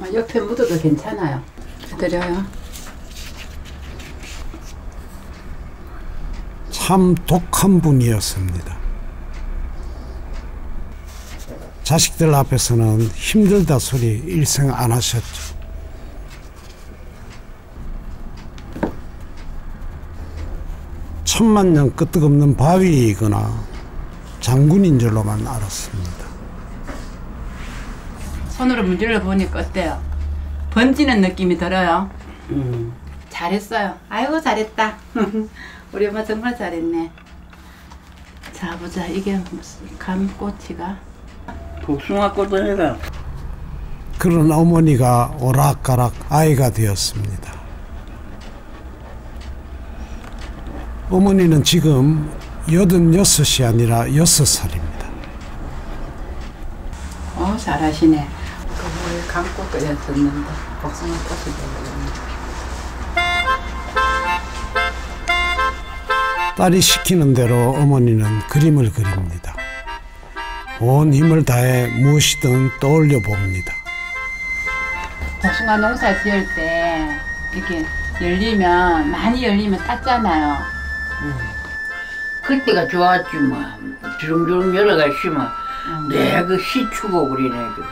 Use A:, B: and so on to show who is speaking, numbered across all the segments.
A: 아, 옆에 묻어도 괜찮아요. 드려요.
B: 참 독한 분이었습니다. 자식들 앞에서는 힘들다 소리 일생 안 하셨죠. 천만 년 끄떡없는 바위이거나 장군인 줄로만 알았습니다.
A: 손으로 문질러 보니까 어때요? 번지는 느낌이 들어요. 음, 잘했어요. 아이고 잘했다. 우리 엄마 정말 잘했네. 자 보자 이게 무슨 감꼬치가
C: 복숭아꽃도 해가
B: 그런 어머니가 오락가락 아이가 되었습니다. 어머니는 지금 86이 아니라 6살입니다.
A: 어 잘하시네. 그물 감고 끓여줬는데 복숭아 꽃이 되거든요.
B: 딸이 시키는 대로 어머니는 그림을 그립니다. 온 힘을 다해 무엇이든 떠올려 봅니다.
A: 복숭아 농사 지을 때 이렇게 열리면 많이 열리면 땄잖아요.
C: 그때가 좋았지 뭐 주름주름 열어가 쉬면
A: 음.
C: 내그 시추고 그리네 그래.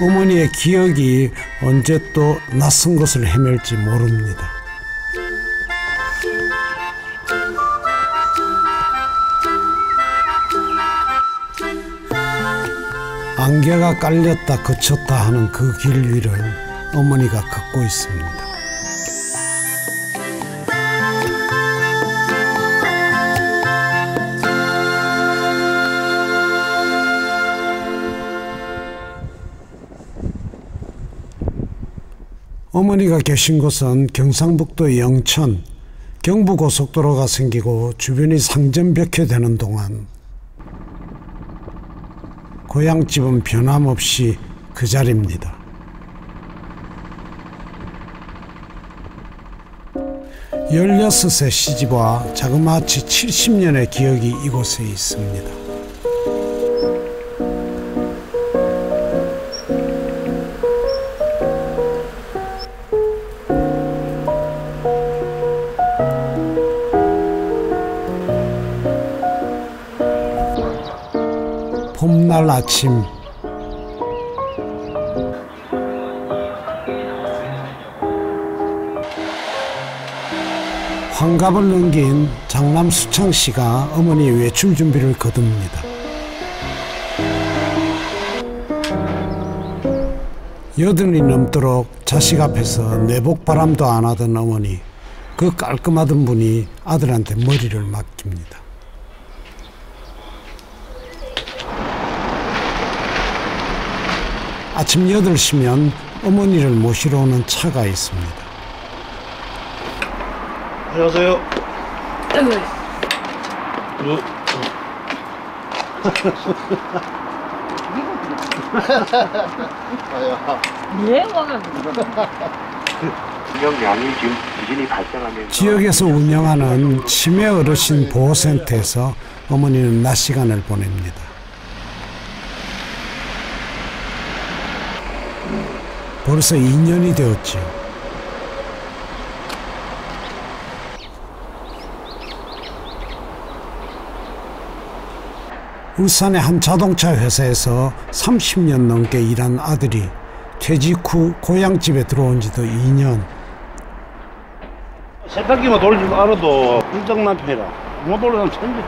B: 어머니의 기억이 언제 또 낯선 것을 헤맬지 모릅니다. 안개가 깔렸다 그쳤다 하는 그 길 위를 어머니가 걷고 있습니다. 어머니가 계신 곳은 경상북도 영천 경부고속도로가 생기고 주변이 상전벽해 되는 동안 고향집은 변함없이 그 자리입니다. 열여섯 세 시집와 자그마치 70년의 기억이 이곳에 있습니다. 봄날 아침 환갑을 넘긴 장남 수창 씨가 어머니 외출 준비를 거둡니다. 여든이 넘도록 자식 앞에서 내복 바람도 안 하던 어머니 그 깔끔하던 분이 아들한테 머리를 맡깁니다. 아침 8시면 어머니를 모시러 오는 차가 있습니다.
D: 안녕하세요. 어,
E: 지금 지진이 발생하면서
B: 지역에서 운영하는 치매 어르신 보호센터에서 어머니는 낮 시간을 보냅니다. 벌써 2년이 되었지요. 울산의 한 자동차 회사에서 30년 넘게 일한 아들이 퇴직 후 고향집에 들어온 지도 2년.
D: 세탁기만 돌리지 않아도 일정 남편이라 못 돌리면 천지.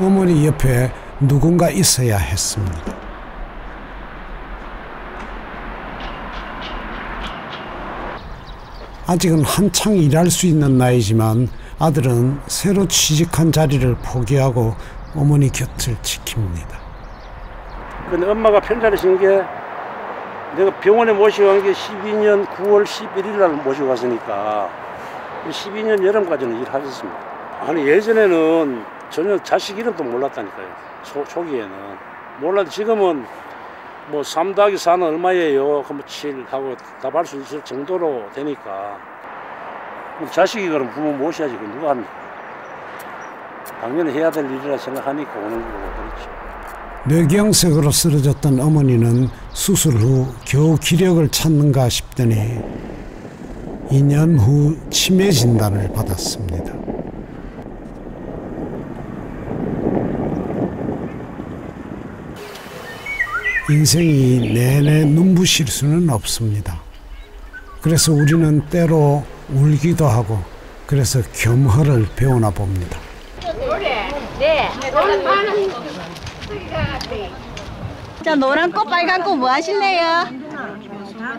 B: 어머니 옆에 누군가 있어야 했습니다. 아직은 한창 일할 수 있는 나이지만 아들은 새로 취직한 자리를 포기하고 어머니 곁을 지킵니다.
D: 근데 엄마가 편찮으신 게 내가 병원에 모시고 간 게 12년 9월 11일 날 모시고 갔으니까 12년 여름까지는 일하셨습니다. 아니 예전에는 전혀 자식 이름도 몰랐다니까요. 초, 초기에는 몰라도 지금은 뭐 3 더하기 4는 얼마예요? 그럼 7 하고 답할 수 있을 정도로 되니까 자식이 그럼 부모 모셔야지 그 누가 합니까? 당연히 해야 될 일이라 생각하니까 오는 거고 그렇죠.
B: 뇌경색으로 쓰러졌던 어머니는 수술 후 겨우 기력을 찾는가 싶더니 2년 후 치매 진단을 받았습니다. 인생이 내내 눈부실 수는 없습니다. 그래서 우리는 때로 울기도 하고 그래서 겸허를 배우나 봅니다.
F: 자 노란 꽃 빨간 꽃 뭐 하실래요?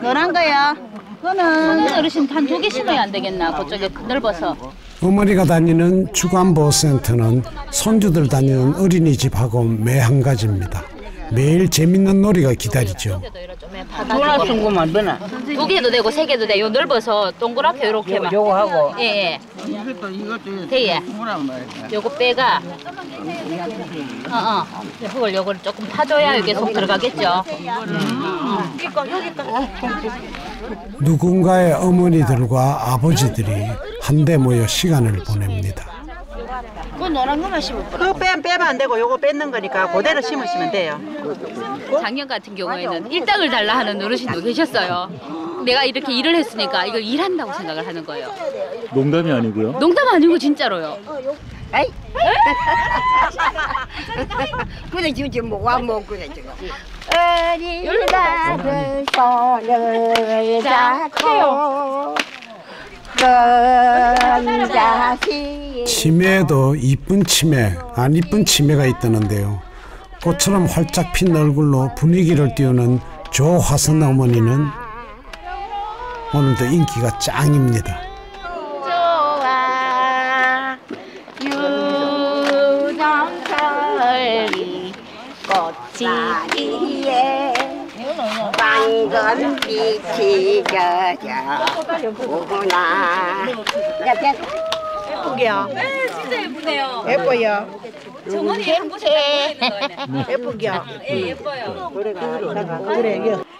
F: 노란 거요. 그거는 어르신 한 두 개 심어야 안 되겠나? 그쪽에 넓어서.
B: 어머니가 다니는 주간보호센터는 손주들 다니는 어린이집하고 매 한 가지입니다. 매일 재밌는 놀이가 기다리죠.
F: 두 개도 되고 세 개도 돼요. 넓어서 동그랗게 이렇게만.
C: 요거 하고
F: 예 예.
C: 이것도 말이야?
F: 요거 빼가. 어어. 그걸 요걸 조금 타줘야 이게 속 들어가겠죠.
B: 누군가의 어머니들과 아버지들이 한데 모여 시간을 보냅니다.
F: 그 노란 거만 심을 거라.
G: 그거 빼, 빼면 안 되고 요거 뺏는 거니까 그대로 심으시면 돼요.
F: 작년 같은 경우에는 일당을 달라 하는 어르신도 계셨어요. 내가 이렇게 일을 했으니까 이걸 일한다고 생각을 하는 거예요.
H: 농담이 아니고요.
F: 농담 아니고 진짜로요.
I: 그래 주지 뭐가 뭐 그래 지금
F: 어린
I: 나를 손을 잡고
B: 치매에도 이쁜 치매, 안 이쁜 치매가 있다는데요. 꽃처럼 활짝 핀 얼굴로 분위기를 띄우는 조화선 어머니는 오늘도 인기가 짱입니다.
F: 꽃이
I: 위에 황금빛이 져져 오구나
G: 예쁘게요.
F: 네 진짜 예쁘네요.
G: 예뻐요.
F: 정원이 한 곳에
G: 예쁘게요.
F: 예 예뻐요.
G: 그래.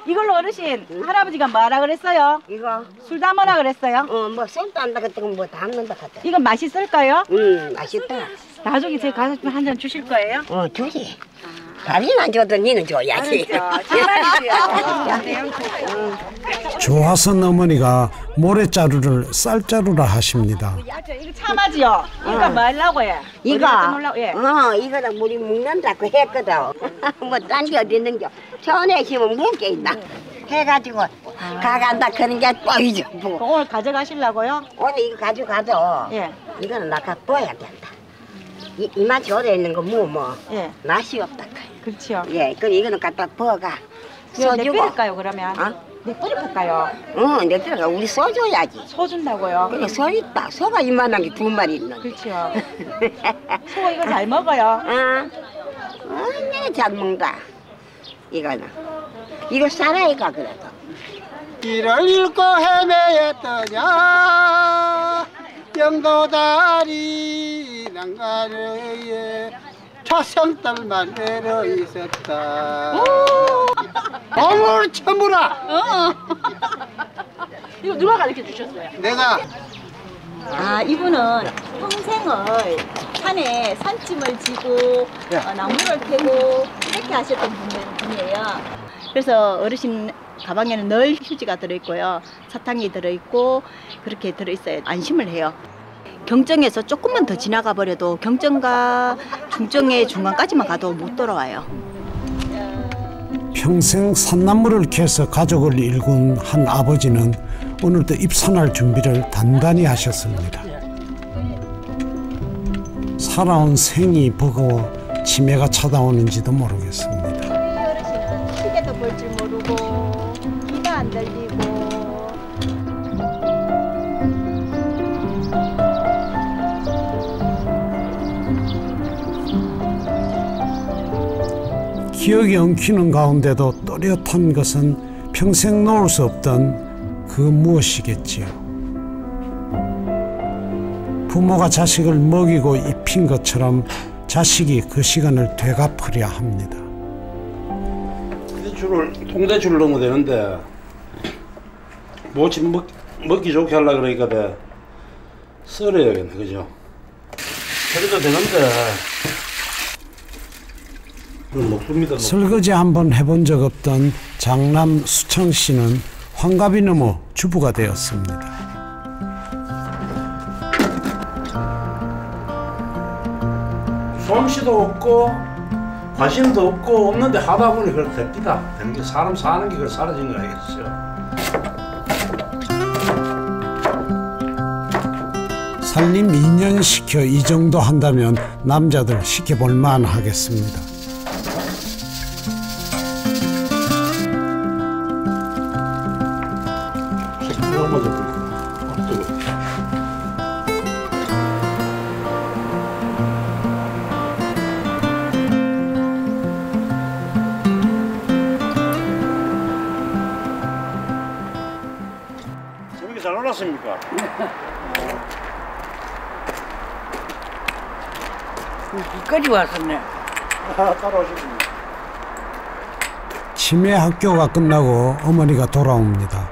G: 이걸로 어르신, 할아버지가 뭐라 그랬어요?
I: 이거
G: 술 담으라 그랬어요?
I: 어뭐 ส้도 안다 그때 뭐 담는다 그때
G: 이건 맛있을까요?
I: 음 맛있다
G: 나중에 제 가서 한 잔 주실 거예요?
I: 어 주지 다리는 안 줘도 니는 줘야지
B: 조화선 어머니가 모래자루를 쌀자루라 하십니다.
G: 이거 참아지요? 이거 뭐 하려고 해?
I: 이거?
G: 어
I: 이거는 우리 묵는다고 했거든 뭐딴게 어디 있는겨 전에 심으면 묵게 있나 해가지고 가간다 그런 게 보이죠 뭐.
G: 오늘 가져가시려고요?
I: 오늘 이거 가져가도
G: 예.
I: 이거는 나가 뻐야 된다 이, 이만치 오래 있는 거뭐뭐
G: 예.
I: 맛이 없다
G: 그렇지요.
I: 예 그럼 이거는 갖다 버가
G: 이거 내
I: 써주고
G: 뿌릴까요, 그러면?
I: 어?
G: 내 뿌릴까요?
I: 응, 내 들어가 우리 써줘야지
G: 소 준다고요?
I: 그래 소 있다 소가 이만한 게 두 마리 있는
G: 그렇지요. 소 이거 잘 먹어요.
I: 어? 얼마나 잘 먹다 이거는 이거 살아이가 그래도
J: 길을 잃고 헤매였더냐 영도다리 난가르에 초성들만 내려 있었다 보물 천무라
F: 이거 누가 가르쳐 주셨어요?
J: 내가
F: 아 이분은 평생을 산에 산짐을 지고 어, 나무를 캐고 이렇게 하셨던 분, 분이에요. 그래서 어르신 가방에는 늘 휴지가 들어있고요. 사탕이 들어있고 그렇게 들어있어요. 안심을 해요. 경정에서 조금만 더 지나가 버려도 경정과 중정의 중간까지만 가도 못 돌아와요.
B: 평생 산나물을 캐서 가족을 일군 한 아버지는 오늘도 입산할 준비를 단단히 하셨습니다. 살아온 생이 버거워 치매가 찾아오는지도 모르겠습니다. 기억이 엉키는 가운데도 또렷한 것은 평생 놓을 수 없던 그 무엇이겠지요. 부모가 자식을 먹이고 입힌 것처럼 자식이 그 시간을 되갚으려 합니다.
D: 대추를 통대추를 넣으면 되는데 모치 먹, 먹기 좋게 하려 그러니까 돼 썰어야겠네 그죠? 썰어도 되는데.
B: 설거지 한번 해본 적 없던 장남 수청 씨는 환갑이 넘어 주부가 되었습니다.
D: 솜씨도 없고 관심도 없고 없는데 하다 보니 그렇게 됩니다 되는 게 사람 사는 게 그렇게 사라진 거 아니겠어요?
B: 살림 2년 시켜 이 정도 한다면 남자들 시켜볼 만 하겠습니다.
C: 여기까지 왔었네.
D: 따라오십니다.
B: 치매 학교가 끝나고 어머니가 돌아옵니다.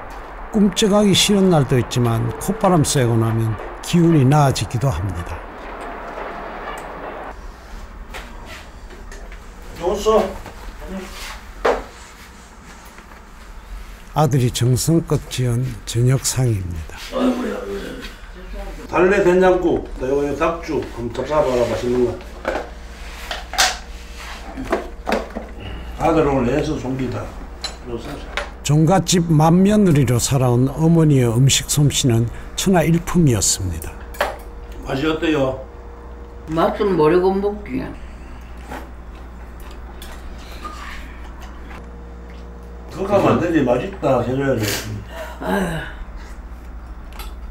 B: 꿈쩍하기 싫은 날도 있지만 콧바람 쐬고 나면 기운이 나아지기도 합니다.
D: 좋았어.
B: 아들이 정성껏 지은 저녁상입니다.
D: 달래 된장국, 닭죽, 한번 접사봐라 맛있는 거. 아들 오늘 애서 송기다.
B: 종갓집 맏며느리로 살아온 어머니의 음식 솜씨는 천하 일품이었습니다.
D: 맛이 어때요?
C: 맛은 모르고 먹기.
D: 그거 되지. 맛있다. 해줘야지.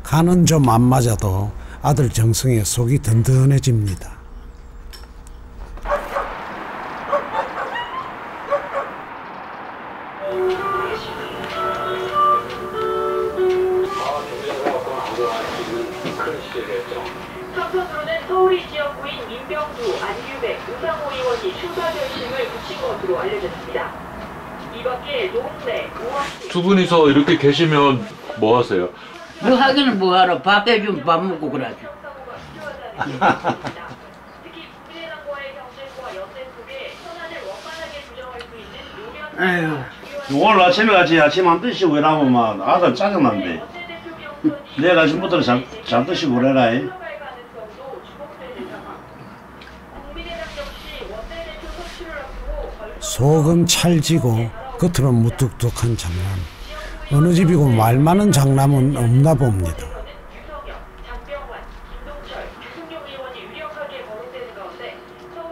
B: 간은 좀 안 맞아도 아들 정성에 속이 든든해집니다.
H: 분이서 이렇게 계시면 뭐 하세요?
C: 뭐 하기는 뭐 하러 밥 해주면 밥 먹고
K: 노면
C: 아유.
D: 오늘 아침에 같이 아침 안 드시고 이러면 아들 짜증난대. 내일 아침부터 잘, 잘 드시고 그래라. 이.
B: 속은 찰지고 겉으로 무뚝뚝한 장남. 어느 집이고 말 많은 장남은 없나 봅니다.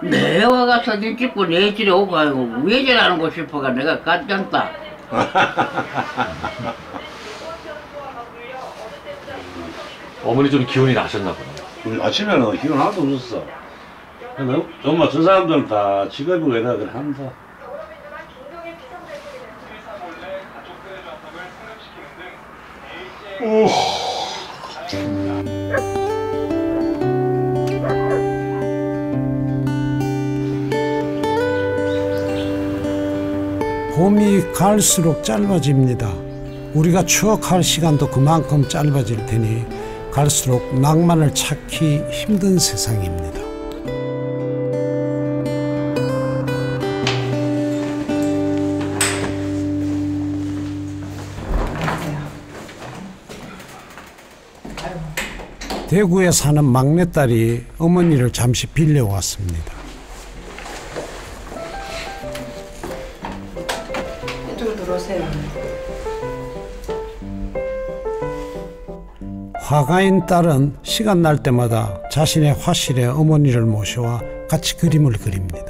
C: 내와 가서 사진 찍고 내 집에 오고 아이고 왜 저러는 거 싶어가 내가 깜짝다.
H: 어머니 좀 기운이 나셨나 보네요.
D: 우리 아침에는 기운 하나도 없었어. 근데 정말 저 사람들은 다 직업이고 이래야 그래 한다.
B: 봄이 갈수록 짧아집니다. 우리가 추억할 시간도 그만큼 짧아질 테니 갈수록 낭만을 찾기 힘든 세상입니다. 대구에 사는 막내딸이 어머니를 잠시 빌려왔습니다.
A: 이쪽으로 들어오세요.
B: 화가인 딸은 시간 날 때마다 자신의 화실에 어머니를 모셔와 같이 그림을 그립니다.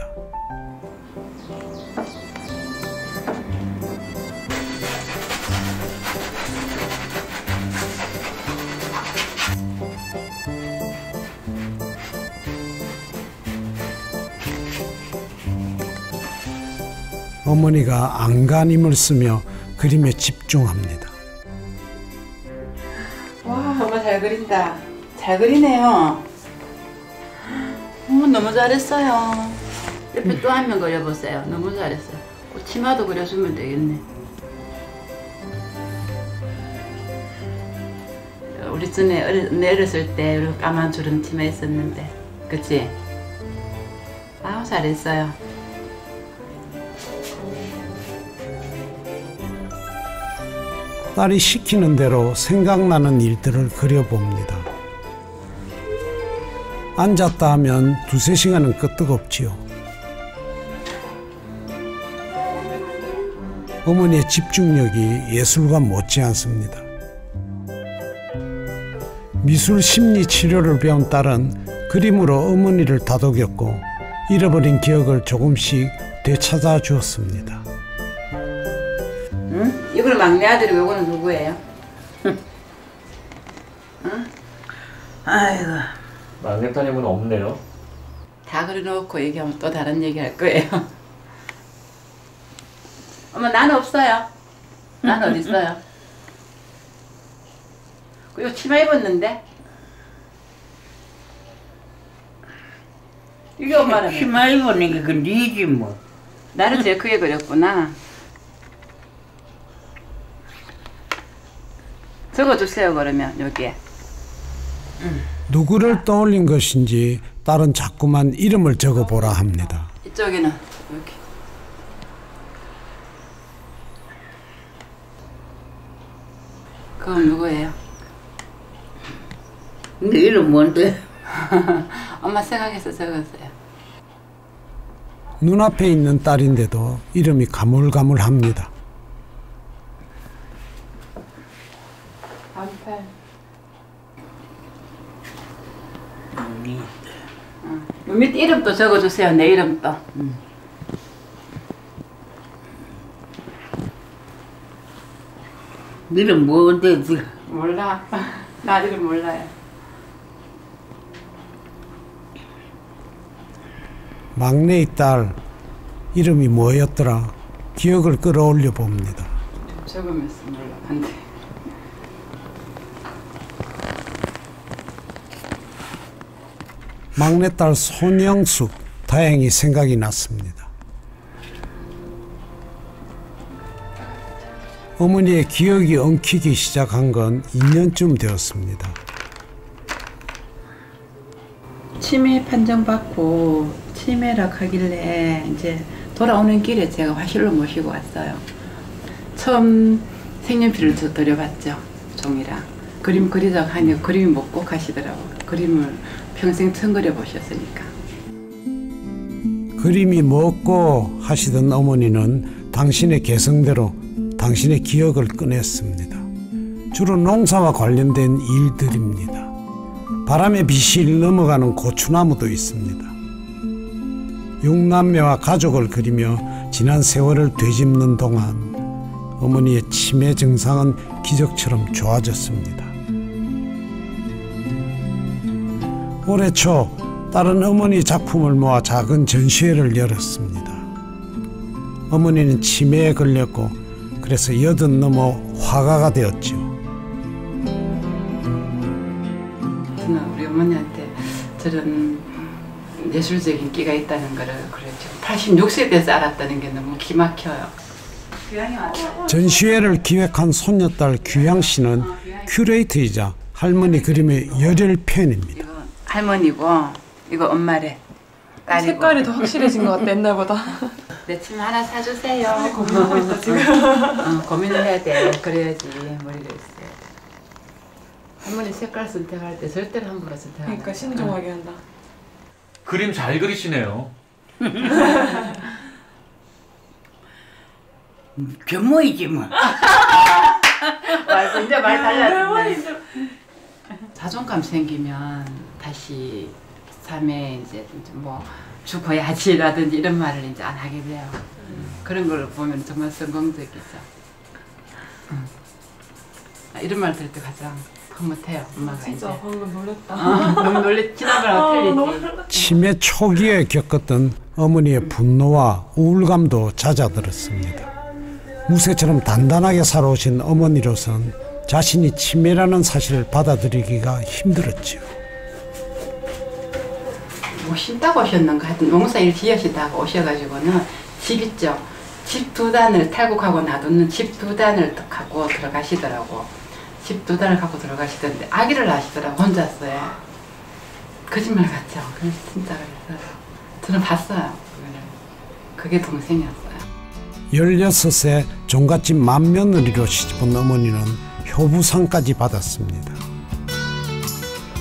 B: 어머니가 안간힘을 쓰며 그림에 집중합니다.
A: 와, 엄마 잘 그린다. 잘 그리네요. 어, 너무 잘했어요. 옆에 또한 명 그려보세요. 너무 잘했어요. 치마도 그려주면 되겠네. 우리 전에 내 어렸을 때 까만 주름 치마 있었는데, 그치? 아우 잘했어요.
B: 딸이 시키는 대로 생각나는 일들을 그려봅니다. 앉았다 하면 두세 시간은 끄떡없지요. 어머니의 집중력이 예술과 못지않습니다. 미술 심리 치료를 배운 딸은 그림으로 어머니를 다독였고 잃어버린 기억을 조금씩 되찾아 주었습니다.
A: 응? 이걸 막내 아들이고 이거는 누구예요? 응? 아이고.
H: 막내 따님은 없네요.
A: 다 그려놓고 얘기하면 또 다른 얘기 할 거예요. 어머 나는 없어요. 난 어디 있어요? 그리고 치마 입었는데 이게 엄마라며.
C: 치마 입었는 게그 니지 뭐.
A: 나를 제일 크게 그렸구나. 적어주세요 그러면 여기에.
B: 누구를 떠올린 것인지 딸은 자꾸만 이름을 적어보라 합니다.
A: 이쪽에는 여기. 그건 누구예요?
C: 내 이름 뭔데?
A: 엄마 생각해서 적었어요.
B: 눈앞에 있는 딸인데도 이름이 가물가물합니다.
A: 반팔.
C: 니
A: 요 밑에 이름도 적어주세요. 내 이름도.
C: 이름 뭔데?
A: 몰라. 나 이름 몰라요.
B: 막내의 딸 이름이 뭐였더라? 기억을 끌어올려 봅니다.
A: 적으면서 몰라. 안 돼.
B: 막내딸 손영숙 다행히 생각이 났습니다. 어머니의 기억이 엉키기 시작한 건 2년쯤 되었습니다.
A: 치매 판정받고 치매락 하길래 이제 돌아오는 길에 제가 화실로 모시고 왔어요. 처음 색연필을 저 드려봤죠. 종이랑. 그림 그리자고 하니 그림이 못꼭 하시더라고. 그림을 평생 처음 그려보셨으니까.
B: 그림이 먹고 하시던 어머니는 당신의 개성대로 당신의 기억을 꺼냈습니다. 주로 농사와 관련된 일들입니다. 바람에 비실 넘어가는 고추나무도 있습니다. 육남매와 가족을 그리며 지난 세월을 되짚는 동안 어머니의 치매 증상은 기적처럼 좋아졌습니다. 올해 초 딸은 어머니 작품을 모아 작은 전시회를 열었습니다. 어머니는 치매에 걸렸고 그래서 여든 넘어 화가가 되었죠.
A: 저는 우리 어머니한테 저런 예술적인 끼가 있다는 거를 지금 86세 돼서 알았다는 게 너무 기막혀요.
B: 전시회를 기획한 손녀딸 규양 씨는 큐레이터이자 할머니 그림의 열혈 팬입니다.
A: 할머니고 이거 엄마래. 딸이고.
L: 색깔이 더 확실해진 것 같아 옛날보다.
A: 내 치마 하나 사주세요.
L: 고민하고 있어, 지금.
A: 어, 고민을 해야 돼. 그래야지 머리가 있어야 돼. 할머니 색깔 선택할 때 절대로 함부로 선택 안
L: 그러니까 신중하게 한다.
H: 그림 잘 그리시네요.
C: 전모이지 뭐.
A: 말 이제 말 달라졌네. 자존감 생기면 다시 삶에 이제 뭐 죽어야지라든지 이런 말을 이제 안 하게 돼요. 그런 걸 보면 정말 성공적이죠. 음. 아, 이런 말 들을 때 가장 흐뭇해요. 엄마가
L: 진짜
A: 이제.
L: 방금 놀랬다.
A: 어, 너무 놀래 지나가랑 틀리지.
B: 치매 초기에 겪었던 어머니의 분노와 우울감도 잦아들었습니다. 무쇠처럼 단단하게 살아오신 어머니로선 자신이 치매라는 사실을 받아들이기가 힘들었지요.
A: 뭐 쉰다고 오셨는가 하여튼 농사일 지으시다가 오셔가지고는 집 있죠. 집 두 단을 탈곡하고 놔두는 집 두 단을 딱 갖고 들어가시더라고. 집 두 단을 갖고 들어가시던데 아기를 낳으시더라고 혼자서요. 거짓말 같죠? 그래서 진짜 그랬어요. 저는 봤어요. 그게 동생이었어요.
B: 16세 종갓집 맏며느리로 시집온 어머니는 효부상까지 받았습니다.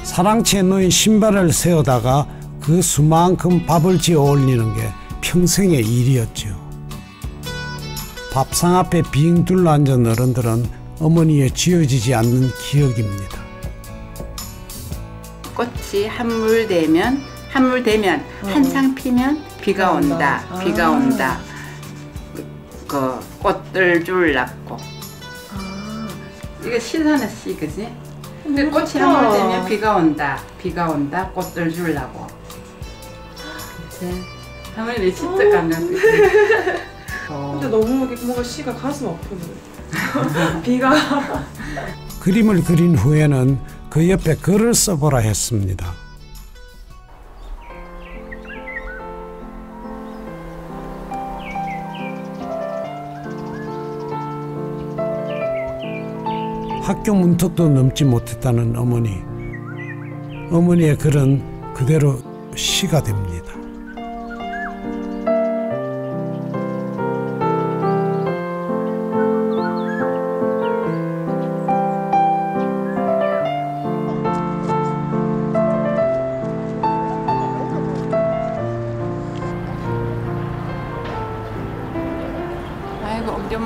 B: 사랑채에 놓인 신발을 세우다가 그 수만큼 밥을 지어 올리는 게 평생의 일이었죠. 밥상 앞에 빙 둘러 앉은 어른들은 어머니의 지어지지 않는 기억입니다.
A: 꽃이 한물 되면 한물 되면 한창 피면 비가 온다 비가 온다. 그 꽃들 줄 낳고. 이게 시사는 시 그지? 근데 꽃이 한물 되면 비가 온다 비가 온다 꽃들 줄 나고 할머니 내 진짜 감명
L: 근데 너무 뭔가 시가 가슴 아프네. 비가.
B: 그림을 그린 후에는 그 옆에 글을 써보라 했습니다. 학교 문턱도 넘지 못했다는 어머니. 어머니의 글은 그대로 시가 됩니다.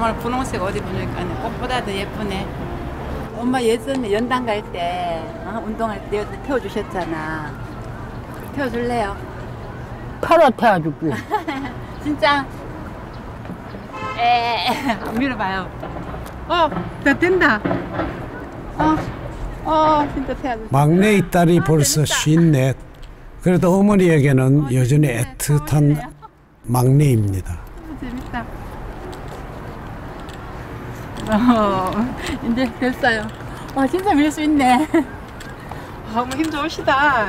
A: 엄마 분홍색 어디 보니까 꽃보다 더 예쁘네. 엄마 예전에 연당 갈때 운동할 때 태워주셨잖아. 태워줄래요?
C: 팔아 태워줄게.
A: 진짜? 에 밀어봐요. 어, 다 된다. 어, 어, 진짜 태워줘.
B: 막내의 딸이 벌써 쉰넷. 그래도 어머니에게는 여전히 애틋한 막내입니다.
A: 재밌다. 어, 이제 됐어요. 와, 진짜 밀 수 있네. 아, 어머 힘 좋으시다.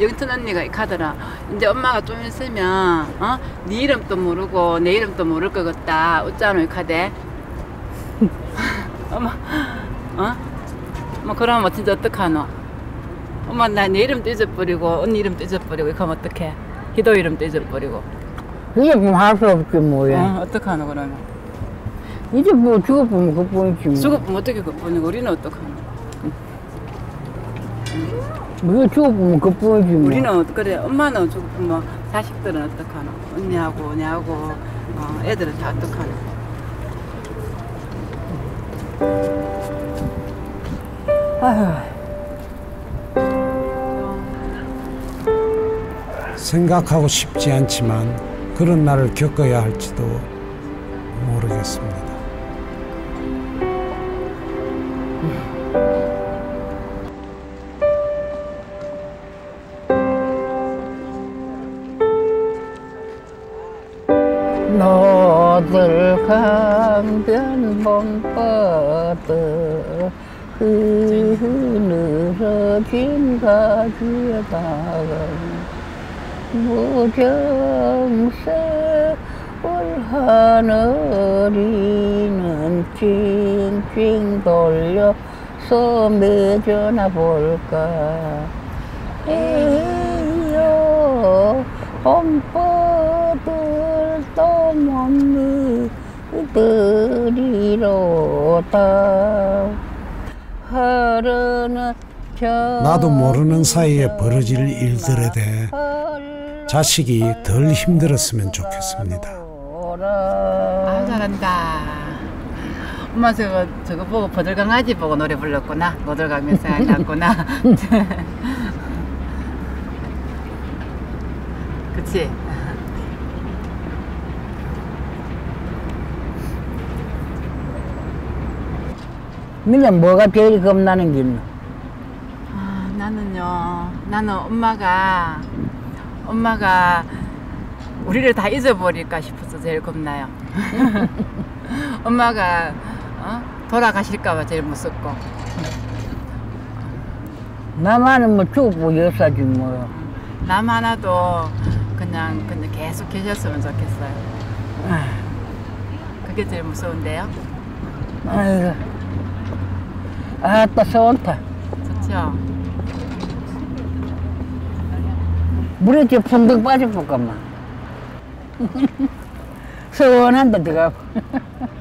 A: 영천 언니가 가더라. 이제 엄마가 좀 있으면 어? 네 이름도 모르고 내 이름도 모를 것 같다. 어쩌노 카대. 엄마, 어? 뭐 그러면 진짜 어떡하노? 엄마 나 내 이름도 잊어버리고 언니 이름도 잊어버리고 그럼 어떡해? 기도 이름도 잊어버리고.
C: 이제 뭐할 수 없지 뭐야.
A: 어, 어떡하노 그러면?
C: 이제 뭐 죽어보면 그뿐이지 뭐.
A: 죽어보면 어떻게 그뿐이고 우리는 어떡하노?
C: 뭐 죽어보면 그뿐이지 뭐.
A: 우리는 어떡 그래 엄마는 죽으면 자식들은 어떡하노? 언니하고 언니하고 어, 애들은 다 어떡하노?
C: 아휴.
B: 생각하고 싶지 않지만 그런 날을 겪어야 할지도 모르겠습니다.
C: 변 봄바다 흐느러진 가지에다가 무정세 올 하늘이는 찡찡 돌려서 맺어나 볼까 에요 봄바들 떠먹는 들이로다 하루는
B: 나도 모르는 사이에 벌어질 일들에 대해 자식이 덜 힘들었으면 좋겠습니다.
A: 아 잘한다. 엄마 저거 저거 보고 버들강아지 보고 노래 불렀구나. 버들가면서 났구나. 그치?
C: 니는 뭐가 제일 겁나는 게 있노?
A: 아, 나는요. 나는 엄마가 엄마가 우리를 다 잊어버릴까 싶어서 제일 겁나요. 엄마가 어? 돌아가실까봐 제일 무섭고.
C: 나만은 뭐 죽고 여사지 뭐.
A: 남 하나도 그냥 그냥 근데 계속 계셨으면 좋겠어요. 그게 제일 무서운데요.
C: 아이고. 아따 서운다.
A: 좋죠.
C: 물에 좀 풍덩 빠져볼까만. 서운한다, 내가.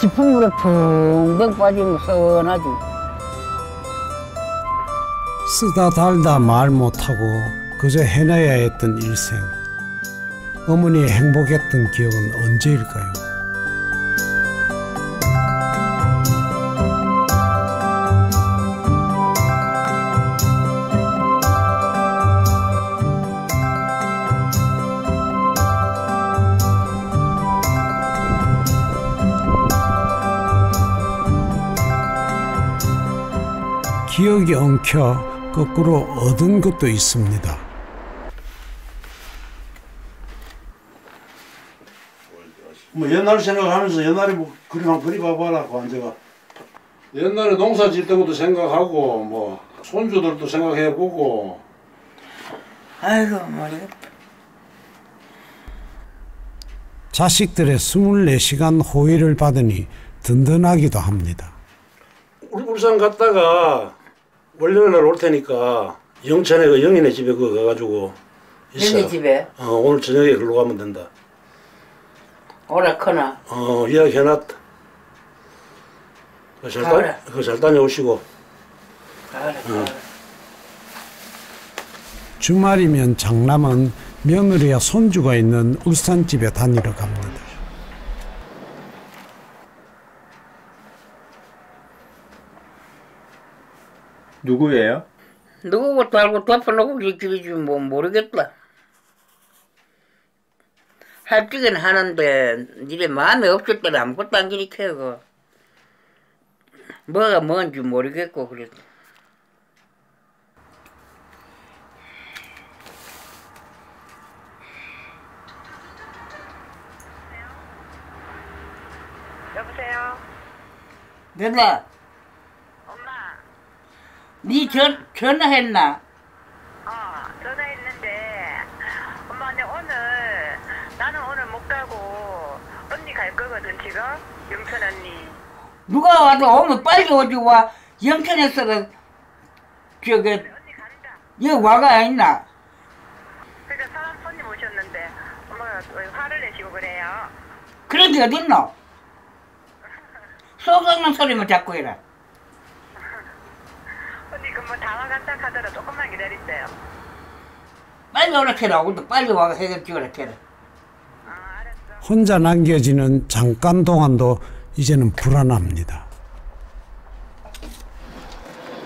C: 깊은 물에 풍덩 빠지면 서운하지.
B: 쓰다 달다 말 못하고 그저 해내야 했던 일생. 어머니의 행복했던 기억은 언제일까요? 기억이 엉켜 거꾸로 얻은 것도 있습니다.
D: 뭐 옛날 생각하면서 옛날에 뭐 그림 한 그리 봐봐라고 앉아가 옛날에 농사 질 때부터 생각하고 뭐 손주들도 생각해보고
C: 아이고, 모르겠다.
B: 자식들의 24시간 호의를 받으니 든든하기도 합니다.
D: 울- 울산 갔다가 월요일 날 올 테니까 영천에 그 영인의 집에 그 가가지고 있어.
C: 영희 집에?
D: 어, 오늘 저녁에 글로 가면 된다.
C: 오라 커나.
D: 어 이야기 해놨다. 그거 잘,
C: 가을에.
D: 다, 그거 잘 다녀오시고.
C: 가을에,
D: 어.
B: 주말이면 장남은 며느리와 손주가 있는 울산집에 다니러 갑니다.
H: 누구예요?
C: 누구것도 알고 덮어놓고 집이지 뭐 모르겠다. 할 적에는 하는데 니네 마음에 없을 때는 아무것도 안 기리켜고 뭐가 뭔지 모르겠고 그랬어.
K: 여보세요?
C: 내가 엄마 니 전, 전화했나?
K: 어, 전화했는데 엄마 근데 오늘 나는 오늘 못 가고 언니 갈 지금 영천 언니
C: 누가 와도 오면 빨리 오지 와 영천에서는 저기 여기 와가 있나?
K: 그러니까 사람 손님 오셨는데 엄마가 왜 화를 내시고 그래요
C: 그런 게 어딨노? 속상한 소리만 자꾸 해라.
K: 언니 그뭐 당화 간다 하더라 조금만 기다리세요
C: 빨리 오라 캐라. 오늘 빨리 와가 해결 찍어라 캐라.
B: 혼자 남겨지는 잠깐 동안도 이제는 불안합니다.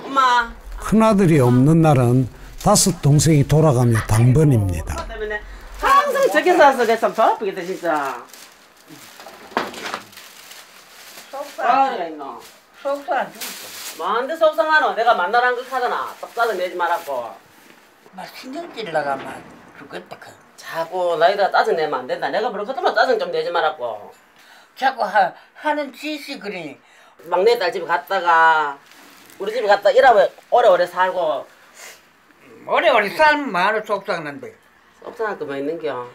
G: 엄마
B: 큰아들이 없는 날은 다섯 동생이 돌아가며 당번입니다.
G: 항상 저기 사서 내가 참 바쁘겠다 진짜 아 그래 있노
C: 속상.
G: 뭔데 속상하노 내가 만나란 거 하잖아 딱 짜증 내지 말라고
C: 막 신경 찔러가 막 죽겠다. 그.
G: 자꾸 나이가 짜증 내면 안 된다 내가 것만 짜증 좀 내지 말라고
C: 자꾸 하, 하는 짓이 그래.
G: 막내 딸 집에 갔다가 우리 집에 갔다 이러면 오래오래 살고
C: 오래오래 살면 많은 속상한데.
G: 속상할 거뭐 있는겨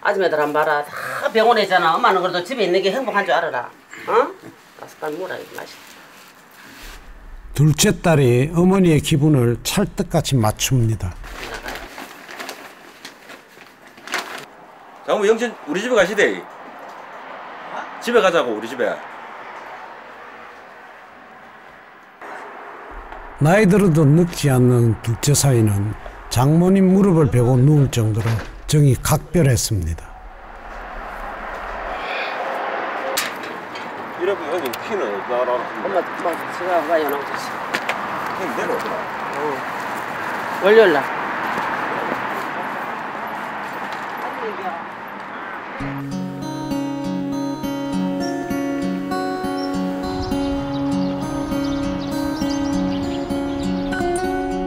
G: 아줌마들 한 봐라 다 병원에 있잖아 엄마는 그래도 집에 있는 게 행복한 줄 알아라 어? 빨리 물어 이 맛이
B: 둘째 딸이 어머니의 기분을 찰떡같이 맞춥니다.
M: 자, 그럼 영진 우리 집에 가시대. 집에 가자고 우리 집에.
B: 나이 들어도 늙지 않는 둘째 사이는 장모님 무릎을 베고 누울 정도로 정이 각별했습니다.
M: 이렇게 형님 키는 나라.
G: 엄마 엄마 제가 가 연락 주시
M: 형 내려오더라.
G: 월요일 날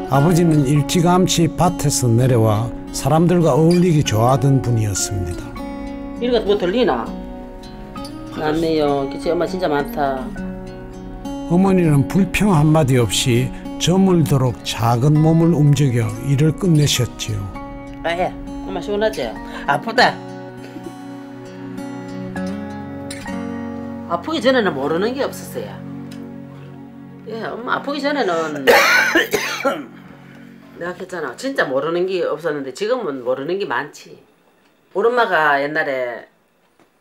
B: 아버지는 일찌감치 밭에서 내려와 사람들과 어울리기 좋아하던 분이었습니다.
G: 이리가 뭐 들리나? 맞네요. 그치 엄마 진짜 많다.
B: 어머니는 불평 한마디 없이 저물도록 작은 몸을 움직여 일을 끝내셨지요.
G: 아야 엄마 시원하지? 아프다 아프기 전에는 모르는 게 없었어요 예 엄마 아프기 전에는 내가 했잖아 진짜 모르는 게 없었는데 지금은 모르는 게 많지 우리 엄마가 옛날에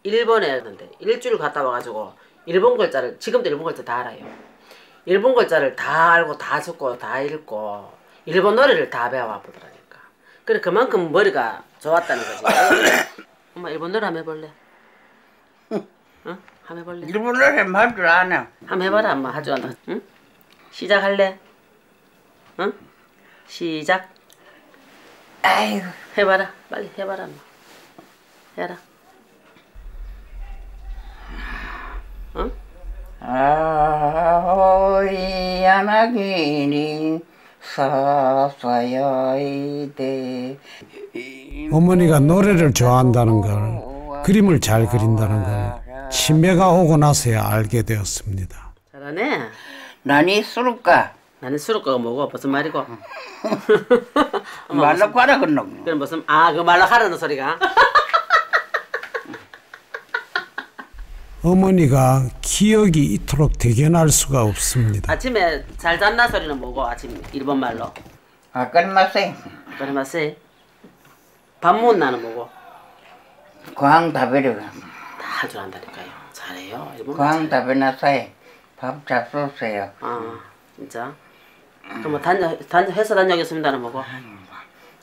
G: 일본에 였는데 일주일 갔다 와가지고 일본 글자를 지금도 일본 글자 다 알아요 일본 글자를 다 알고 다 적고 다 읽고 일본 노래를 다 배워와 보더라니까 그래 그만큼 머리가 좋았다는 거지 엄마 일본 노래 한번 해볼래? 응? 한번 해볼래?
N: 일본 노래 할줄 아나.
G: 한번 해봐라 엄마 할줄 안다 응? 시작할래? 응? 시작.
N: 아이고
G: 해봐라. 빨리 해봐라 엄마. 해라. 응?
N: 아오이 야나기니 사사야이데
B: 어머니가 노래를 좋아한다는 걸, 그림을 잘 그린다는 걸 치매가 오고 나서야 알게 되었습니다.
G: 잘하네.
N: 나니 수룩가
G: 나는 수록가가 뭐고 무슨 말이고?
N: 말로 가라 건너
G: 그럼 무슨 아 그 말로 하라는 소리가?
B: 어머니가 기억이 이토록 대견할 수가 없습니다.
G: 아침에 잘 잤나 소리는 뭐고 아침 일본 말로?
N: 아까리마세
G: 그래 맞세 밥못 나는 뭐고?
N: 광다베르
G: 다할줄 안다니까요. 잘해요. 일본
N: 광다베나사에 밥 잡수세요.
G: 아 진짜 그럼 뭐 다녀 다녀 회사 다녀오겠습니다는 뭐고.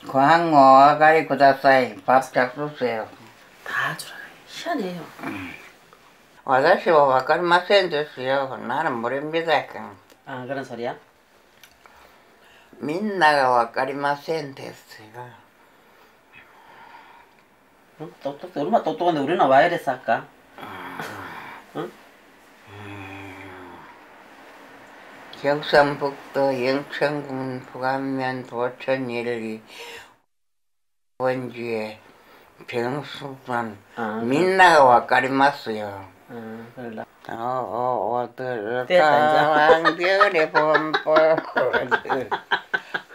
N: 광어 아가리 구다사에 밥 잡수세요.
G: 다할줄 알아요 희한해요.
N: 아가씨와 와까리마세 됐어요 나는 모릅니다
G: 아 그런 소리야?
N: 민나가 와까리마세 됐어요.
G: 응? 똑똑 얼마나 똑똑한데 우리는 와 이랬어 아까? 응?
N: 경상북도 영천군 북안면 도천 일리 원주에 병수만
G: 아,
N: 민나가 와까리마스요.
G: 응 그래
N: 어어들
G: 됐다, 이제.
N: 강별의 봄벌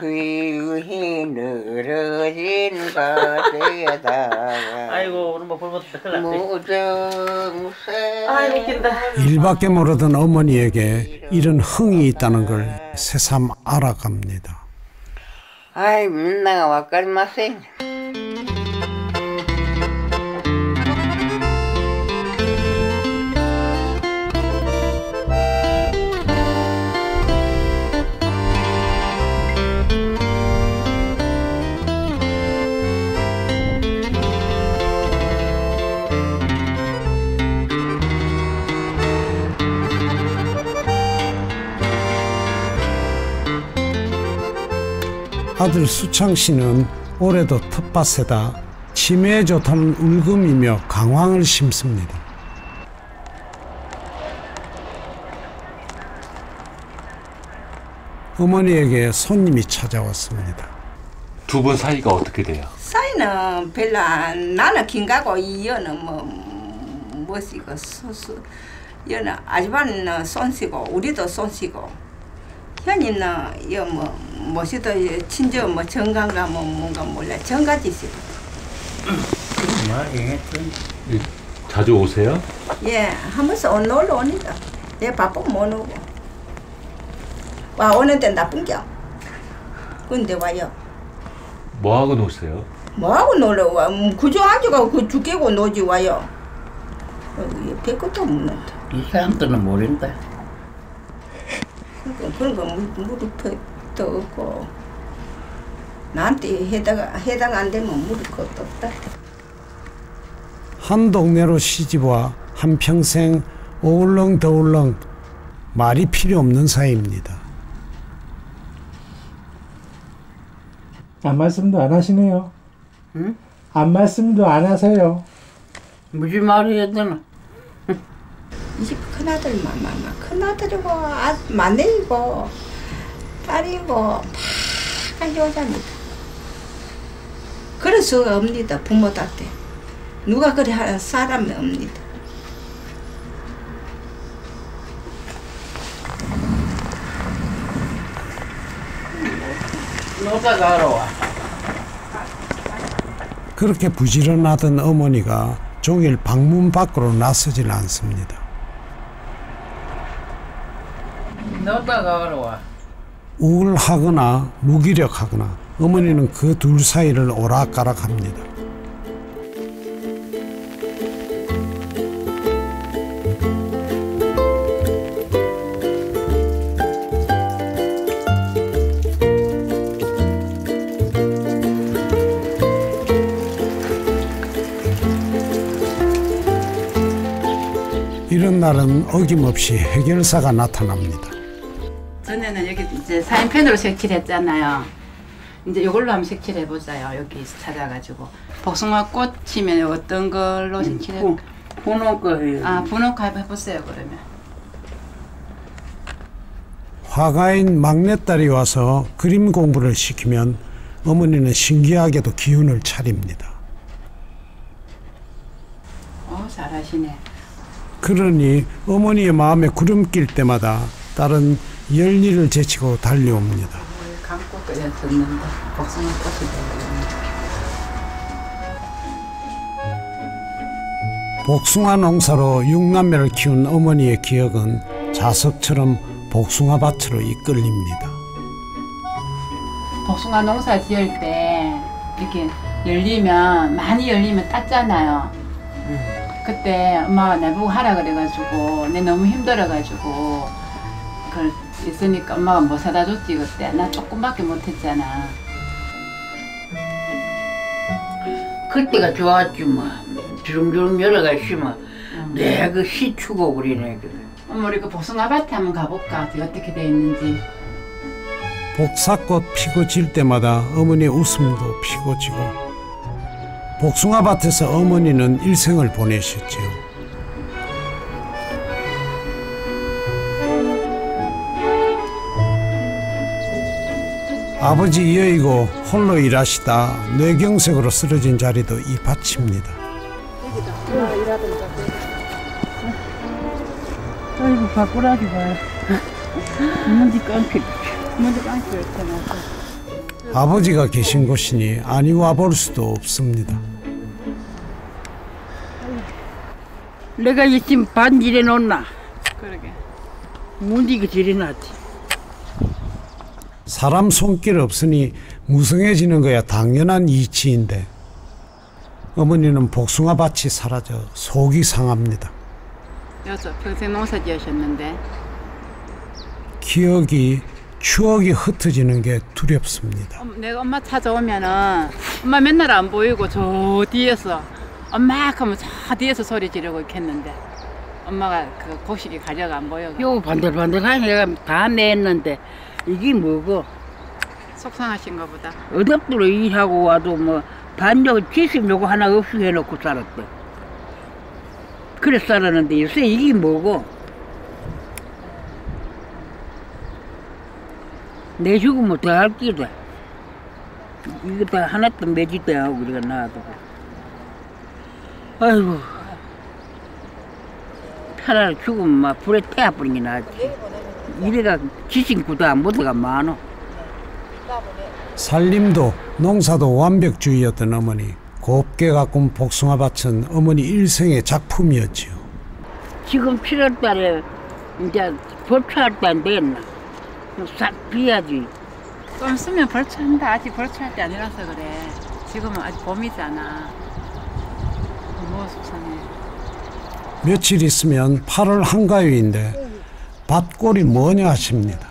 N: 휘휘 늘어진 가대에다가
G: 아이고 우리 뭐 불붙었다 큰일 났네
N: 무정세.
G: 아이고 웃긴다.
B: 일밖에 모르던 어머니에게 이런 흥이 있다는 걸 새삼 알아갑니다.
N: 아이 민나가 와까리마세
B: 아들 수창 씨는 올해도 텃밭에다 치매에 좋다는 울금이며 강황을 심습니다. 어머니에게 손님이 찾아왔습니다.
H: 두 분 사이가 어떻게 돼요?
O: 사이는 별로 안, 나는 긴가고 이 여는 뭐 뭐시고 소수 여는 아주바는 손시고 우리도 손시고 현이는 여뭐 뭐시도 친저 뭐 정강가 뭐 뭔가 몰라 정가지시고
H: 자주 오세요?
O: 예 한 번씩 온 놀러 오니다 얘 바쁘면 못 오고 와 오는 데는 나쁜 겨 근데 와요
H: 뭐 하고 노세요?
O: 뭐 하고 놀러 와? 음, 그저 앉아가 그 죽겠고 노지 와요. 별 것도 없는데.
N: 이 사람들은 모른다
O: 그러니까 그런 거 물- 무릎 도 없고 나한테 해당 해당 안 되면 무릎 것도 없다.
B: 한 동네로 시집와 한평생 어울렁더울렁 말이 필요 없는 사이입니다.
P: 안 말씀도 안 하시네요.
N: 응?
P: 안 말씀도 안 하세요.
N: 무슨 말을 해야 되나?
O: 이 집 큰아들 마마마 큰아들이고 아, 마내이고 딸이고 다 여자입니다. 그럴 수가 없니다 부모답게 누가 그래 하는 사람이 없니다.
B: 그렇게 부지런하던 어머니가 종일 방문 밖으로 나서질 않습니다.
C: 놀다가 알아와.
B: 우울하거나 무기력하거나 어머니는 그 둘 사이를 오락가락합니다. 이런 날은 어김없이 해결사가 나타납니다.
A: 사인펜으로 색칠했잖아요. 이제 이걸로 한번 색칠해 보자요. 여기 찾아가지고 복숭아 꽃이면 어떤 걸로 색칠해?
C: 분홍 거 해요.
A: 아 분홍 거 해보세요 그러면.
B: 화가인 막내딸이 와서 그림 공부를 시키면 어머니는 신기하게도 기운을 차립니다.
A: 어 잘하시네.
B: 그러니 어머니의 마음에 구름 낄 때마다 딸은 열일을 제치고 달려옵니다.
A: 복숭아
B: 농사로 육남매를 키운 어머니의 기억은 자석처럼 복숭아 밭으로 이끌립니다.
A: 복숭아 농사 지을 때 이렇게 열리면 많이 열리면 땄잖아요. 그때 엄마가 내보고 하라 그래가지고 내 너무 힘들어가지고 그걸 있으니까 엄마가 뭐 사다 줬지 그때 나 조금밖에 못했잖아.
C: 그때가 좋았지 뭐. 주름주름 열어가 있으면 내가 그 시추고 그리네. 그.
A: 엄마 우리 그 복숭아 밭에 한번 가볼까? 어떻게 돼 있는지.
B: 복사꽃 피고 질 때마다 어머니의 웃음도 피고 지고 복숭아 밭에서 어머니는 일생을 보내셨지요. 아버지 여의고 홀로 일하시다 뇌경색으로 쓰러진 자리도 이 밭입니다.
C: 아이고 바꾸라지 봐. 먼지 깡필.
A: 먼저 깡패 있잖아.
B: 아버지가 계신 곳이니 아니 와볼 수도 없습니다.
C: 내가 이 지금 반지에 놓나.
A: 그러게.
C: 문지가 지리 놨지.
B: 사람 손길 없으니 무성해지는 거야 당연한 이치인데 어머니는 복숭아 밭이 사라져 속이 상합니다.
A: 여섯 평생 농사 지으셨는데
B: 기억이 추억이 흩어지는 게 두렵습니다.
A: 엄- 내가 엄마 찾아오면은 엄마 맨날 안 보이고 저 뒤에서 엄마 하면 저 뒤에서 소리 지르고 있겠는데 엄마가 그 곡식이 가려가 안 보여.
C: 요 반들반들하게 내가 다 냈는데 이게 뭐고?
A: 속상하신가 보다.
C: 어렵도록 일하고 와도 뭐 반적 70 요거 하나 없이 해놓고 살았대. 그래 살았는데 요새 이게 뭐고? 내 죽으면 더할 끼다. 이거 다 하나도 매지도 하고 그래가 놔두고. 아이고. 차라리 죽으면 막 불에 태워버리는 게 낫지. 이래가 지신구도 안 보다가 많어.
B: 살림도 농사도 완벽주의였던 어머니 곱게 가꾼 복숭아 밭은 어머니 일생의 작품이었지요.
C: 지금 7월 달에 이제 벌초할 때 안 됐나? 싹 비야지.
A: 좀 있으면 벌초한다. 아직 벌초할 때 아니라서 그래. 지금은 아직 봄이잖아. 너무 속상해.
B: 며칠 있으면 8월 한가위인데 밭골이 뭐냐 하십니다.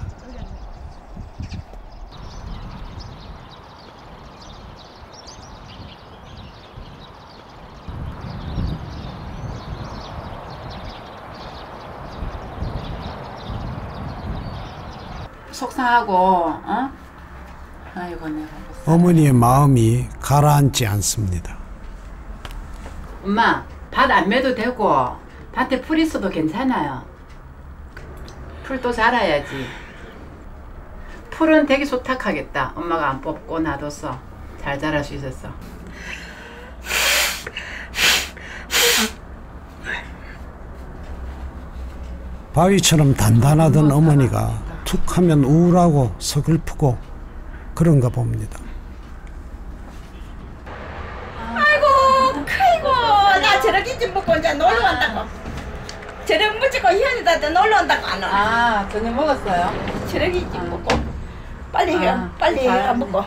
A: 속상하고 어? 아이고 내가
B: 어머니의 마음이 가라앉지 않습니다.
A: 엄마 밭안 매도 되고 밭에 풀 있어도 괜찮아요. 풀도 자라야지. 풀은 되게 소탁하겠다. 엄마가 안 뽑고 놔뒀어. 잘 자랄 수 있었어.
B: 바위처럼 단단하던 어머니가 툭 하면 우울하고 서글프고 그런가 봅니다.
O: 아이고 아이고 나 저렇게 좀 먹고 이제 놀러 온다고 저녁 무지고 현이다 놀러 온다고 안 와.
A: 아 저녁 먹었어요?
O: 저렇게 좀 먹고 빨리 해
A: 아,
O: 빨리
A: 잘-
O: 해 먹고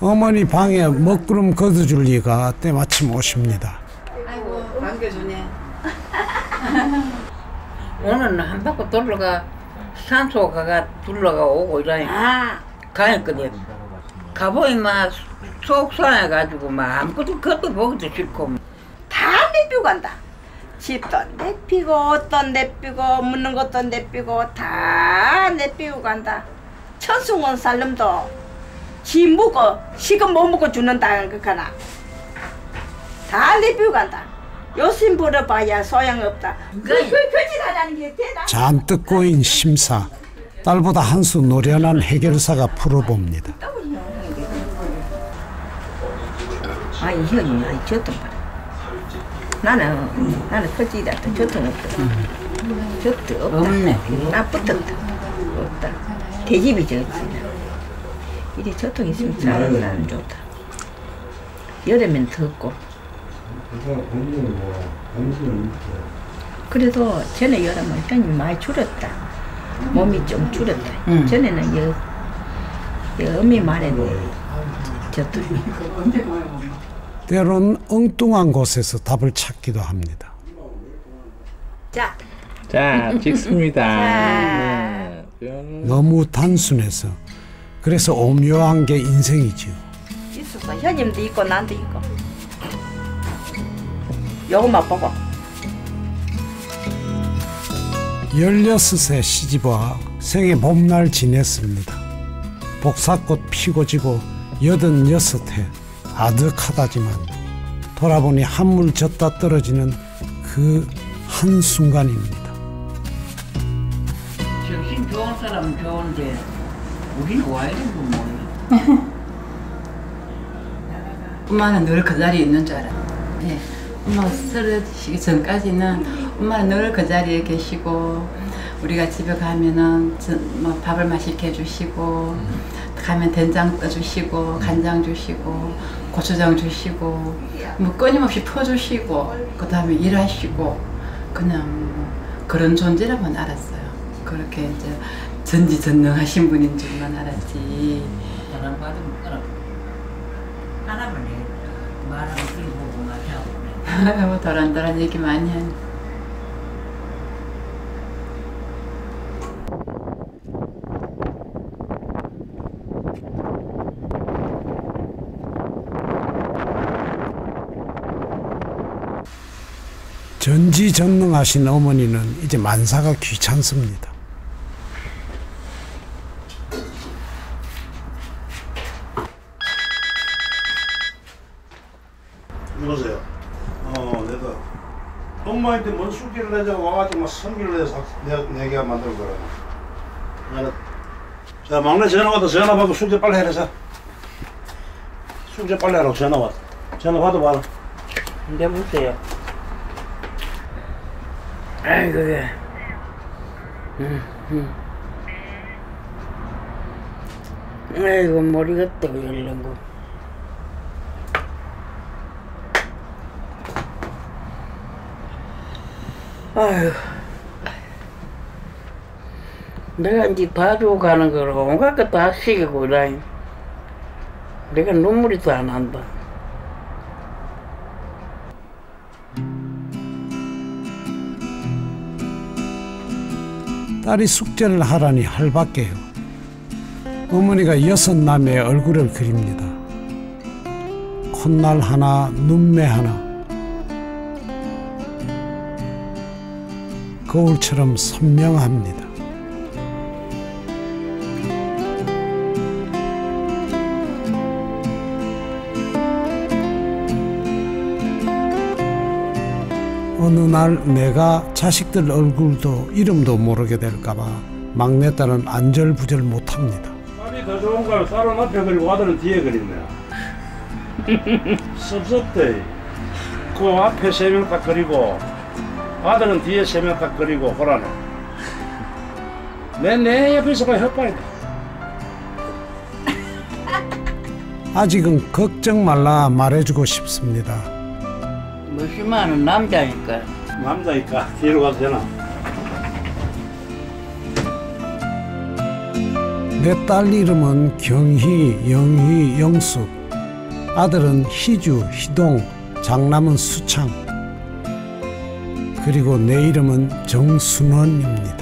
B: 어머니 방에 먹구름 걷어줄 리가 때마침 오십니다.
A: 아이고 반겨주네.
C: 오늘은 한 바퀴 돌러가 산소 가가 둘러가 오고 이러니 가했거든. 가보니 막 속상해가지고 막 아무것도 그것도 보기도 싫고
O: 다 내피고 간다. 집도 내피고 옷도 내피고 묻는 것도 내피고 다 내피고 간다. 천승원 살림도 지 먹고 시금 못 먹고 죽는다 그거나 다 내피고 간다. 요심 벌어봐야 소용없다. 그, 그?
B: 잔뜩 꼬인 심사. 딸보다 한 수 노련한 해결사가 풀어봅니다.
O: 아 이 현이 아이 저도 봐. 나는 나는 커지다 또 저도 없다. 저도 없다.
C: 없네.
O: 나 붙었다. 없다. 대집이 저지. 이리 저통 있으면 잘 나는 좋다. 여름엔 덥고. 그래도 전에 여름은 현이 많이 줄었다. 몸이 좀 줄었다.
C: 응.
O: 전에는 여, 여음이 말했네. 저통이.
B: 때론 엉뚱한 곳에서 답을 찾기도 합니다.
O: 자,
H: 자, 찍습니다.
O: 자.
B: 너무 단순해서 그래서 오묘한 게 인생이지요.
O: 있었어. 현님도 있고 난도 있고. 요것만 보고.
B: 16세 시집와 생애 봄날 지냈습니다. 복사꽃 피고 지고 86해 아득하다지만 돌아보니 한물 졌다 떨어지는 그 한순간입니다.
C: 정신 좋은 사람은 좋은데 우리는 와 이런 거 몰라.
A: 엄마는 늘 그 자리에 있는 줄 알아. 네. 엄마가 쓰러지기 전까지는 엄마는 늘 그 자리에 계시고 우리가 집에 가면은 저- 뭐 밥을 맛있게 해주시고 가면 된장 떠주시고 간장 주시고 고추장 주시고 뭐 끊임없이 퍼주시고 그 다음에 일하시고 그냥 뭐 그런 존재라고는 알았어요. 그렇게 이제 전지전능하신 분인 줄만 알았지.
C: 사람 받으면 끌어. 하나만 해. 말하면 그리 보고 맞아.
A: 뭐 도란도란 얘기 많이 하니.
B: 전지전능하신 어머니는 이제 만사가 귀찮습니다.
D: 누구세요? 어, 내가 엄마한테 뭔 숙제를 내자고 와가지고 막 성기를 내서 내, 내게 만들 거라고. 나는 자 막내 전화 왔다 전화 받고 숙제 빨리 해라. 숙제 빨리 하라고 전화 왔다. 전화 받아봐라.
C: 근데 보세요. 아이고, 예. 응, 응. 아이고, 모르겠다, 이런 거. 아유. 내가 이제 봐주고 가는 거로 온갖 거다 시키고 이라니. 내가 눈물이 또 안 난다.
B: 딸이 숙제를 하라니 할밖에요. 어머니가 여섯 남의 얼굴을 그립니다. 콧날 하나, 눈매 하나. 거울처럼 선명합니다. 어느 날 내가 자식들 얼굴도 이름도 모르게 될까봐 막내딸은 안절부절 못합니다.
D: 딸이 더 좋은 걸 딸은 앞에 그리고 아들은 뒤에 그리네. 섭섭대. 그 앞에 세 명 딱 그리고 아들은 뒤에 세 명 딱 그리고 호라네. 내, 내 옆에서가 혓바이다.
B: 아직은 걱정 말라 말해주고 싶습니다.
C: 무심하는 남자니까.
D: 남자니까 뒤로 가도 되나?
B: 내 딸 이름은 경희, 영희, 영숙. 아들은 희주, 희동, 장남은 수창. 그리고 내 이름은
A: 정순원입니다.